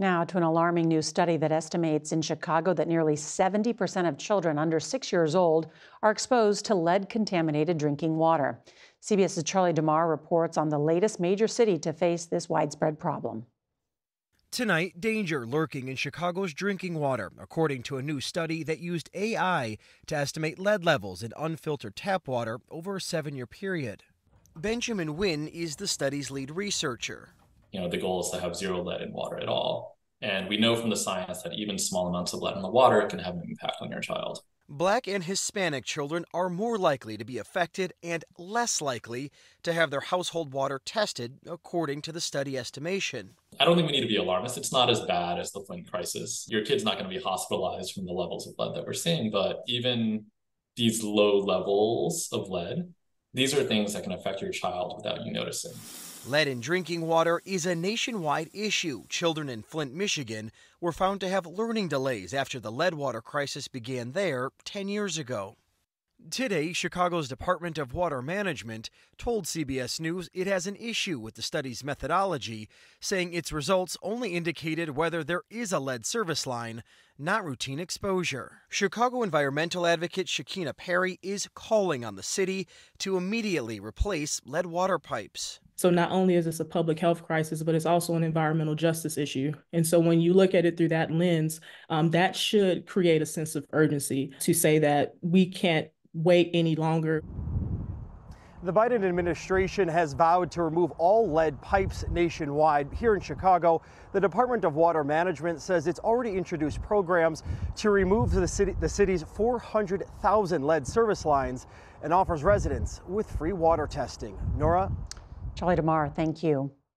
Now, to an alarming new study that estimates in Chicago that nearly 70% of children under six years old are exposed to lead contaminated drinking water. CBS's Charlie De Mar reports on the latest major city to face this widespread problem. Tonight, danger lurking in Chicago's drinking water, according to a new study that used AI to estimate lead levels in unfiltered tap water over a seven year period. Benjamin Huynh is the study's lead researcher you know, the goal is to have zero lead in water at all. And we know from the science that even small amounts of lead in the water can have an impact on your child. Black and Hispanic children are more likely to be affected and less likely to have their household water tested, according to the study estimation. I don't think we need to be alarmist. It's not as bad as the Flint crisis. Your kid's not going to be hospitalized from the levels of lead that we're seeing, but even these low levels of lead, these are things that can affect your child without you noticing. Lead in drinking water is a nationwide issue. Children in Flint, Michigan were found to have learning delays after the lead water crisis began there 10 years ago. Today, Chicago's Department of Water Management told CBS News it has an issue with the study's methodology, saying its results only indicated whether there is a lead service line, not routine exposure. Chicago environmental advocate Shakina Perry is calling on the city to immediately replace lead water pipes. So not only is this a public health crisis, but it's also an environmental justice issue. And so when you look at it through that lens, um, that should create a sense of urgency to say that we can't wait any longer. The Biden administration has vowed to remove all lead pipes nationwide. Here in Chicago, the Department of Water Management says it's already introduced programs to remove the, city, the city's 400,000 lead service lines and offers residents with free water testing. Norah? Charlie De Mar, thank you.